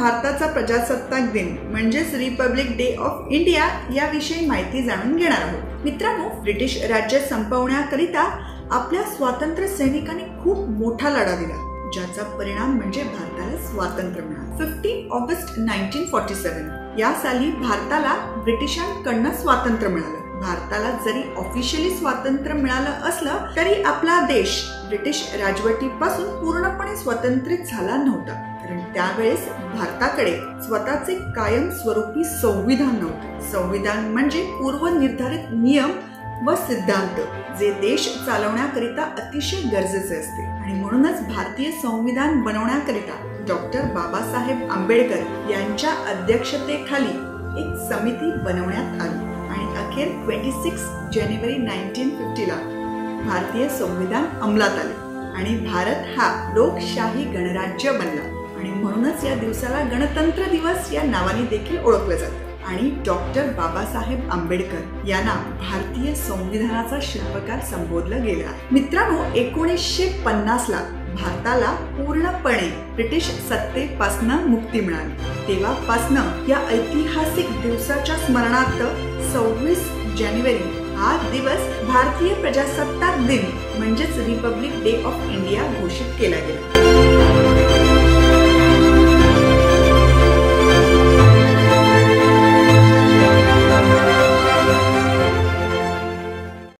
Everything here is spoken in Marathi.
भारताचा प्रजासत्ताक दिन म्हणजेच रिपब्लिक डे ऑफ इंडिया याविषयी माहिती जाणून घेणार आहोत. मित्रांनो ब्रिटिश राज्य संपवण्याकरिता आपल्या स्वातंत्र्य सैनिकांनी खूप मोठा लढा दिला ज्याचा परिणाम म्हणजे भारताला स्वातंत्र्य मिळालं. Fifteen August nineteen forty seven या साली भारताला ब्रिटिशांकडनं स्वातंत्र्य मिळालं. भारताला जरी ऑफिशियली स्वातंत्र्य मिळालं असलं तरी आपला देश ब्रिटिश राजवटीपासून पूर्णपणे स्वतंत्रित झाला नव्हता. कारण त्यावेळेस भारताकडे स्वतःचे कायम स्वरूपी संविधान नव्हते. संविधान म्हणजे पूर्वनिर्धारित नियम व सिद्धांत जे देश चालवण्याकरिता अतिशय गरजेचे असते. आणि म्हणूनच भारतीय संविधान बनवण्याकरिता डॉक्टर बाबासाहेब आंबेडकर यांच्या अध्यक्षतेखाली एक समिती बनवण्यात आली. अखेर ट्वेंटी सिक्स जानेवारी नाईन्टीन फिफ्टीला भारतीय संविधान अंमलात आले आणि भारत हा लोकशाही गणराज्य बनला. आणि म्हणूनच या दिवसाला गणतंत्र दिवस या नावाने देखील ओळखलं जातं. आणि डॉक्टर बाबासाहेब आंबेडकर यांना भारतीय संविधानाचा शिल्पकार संबोधलं गेलं आहे. मित्रांनो एकोणीसशे पन्नास ला भारताला पूर्णपणे ब्रिटिश सत्तेपासनं मुक्ती मिळाली. तेव्हापासनं या ऐतिहासिक दिवसाच्या स्मरणार्थ सव्वीस जानेवारी हा दिवस भारतीय प्रजासत्ताक दिन म्हणजेच रिपब्लिक डे ऑफ इंडिया घोषित केला गेला.